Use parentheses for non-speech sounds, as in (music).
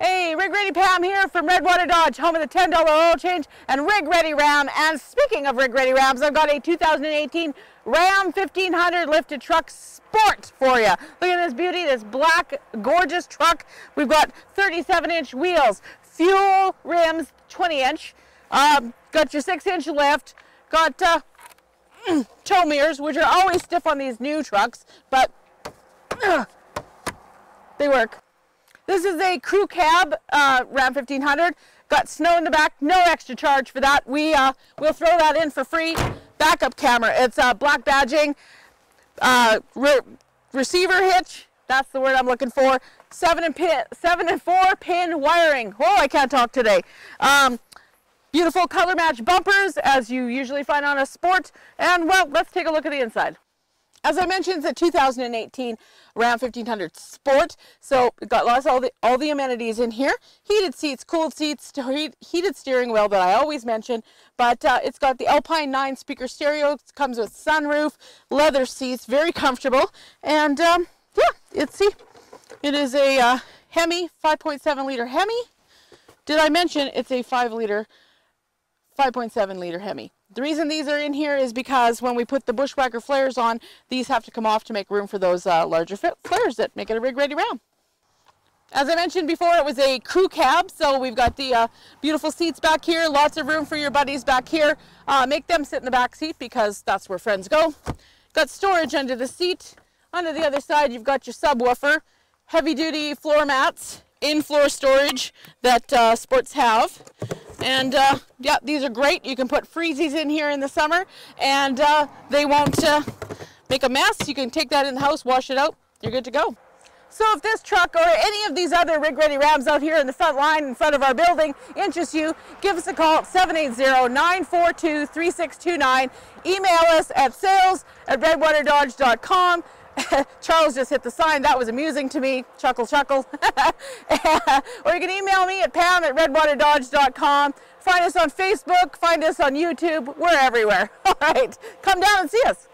Hey, Rig Ready Pam here from Redwater Dodge, home of the $10 oil change and Rig Ready Ram. And speaking of Rig Ready Rams, I've got a 2018 Ram 1500 lifted truck sport for you. Look at this beauty, this black, gorgeous truck. We've got 37 inch wheels, fuel rims, 20 inch. Um, got your 6 inch lift, got uh, (clears throat) tow mirrors, which are always stiff on these new trucks, but (clears throat) they work. This is a crew cab uh, Ram 1500. Got snow in the back, no extra charge for that. We uh, will throw that in for free. Backup camera. It's uh, black badging, uh, re receiver hitch. That's the word I'm looking for. Seven and pin, seven and four pin wiring. Oh, I can't talk today. Um, beautiful color match bumpers, as you usually find on a sport. And well, let's take a look at the inside. As I mentioned, it's a 2018 Ram 1500 Sport, so it got lots all the all the amenities in here. Heated seats, cooled seats, heated steering wheel that I always mention, but uh, it's got the Alpine 9 speaker stereo. It comes with sunroof, leather seats, very comfortable, and um, yeah, it's see, it is a uh, Hemi 5.7 liter Hemi. Did I mention it's a 5 liter, 5.7 liter Hemi? The reason these are in here is because when we put the Bushwacker flares on, these have to come off to make room for those uh, larger flares that make it a rig ready Ram. As I mentioned before, it was a crew cab, so we've got the uh, beautiful seats back here, lots of room for your buddies back here. Uh, make them sit in the back seat because that's where friends go. Got storage under the seat. Under the other side, you've got your subwoofer, heavy duty floor mats, in-floor storage that uh, sports have. And uh, yeah, these are great. You can put freezies in here in the summer and uh, they won't uh, make a mess. You can take that in the house, wash it out, you're good to go. So if this truck or any of these other rig ready Rams out here in the front line in front of our building interests you, give us a call at 780-942-3629. Email us at sales at redwaterdodge.com. (laughs) Charles just hit the sign. That was amusing to me. Chuckle, chuckle. (laughs) or you can email me at pam at redwaterdodge.com. Find us on Facebook. Find us on YouTube. We're everywhere. (laughs) All right. Come down and see us.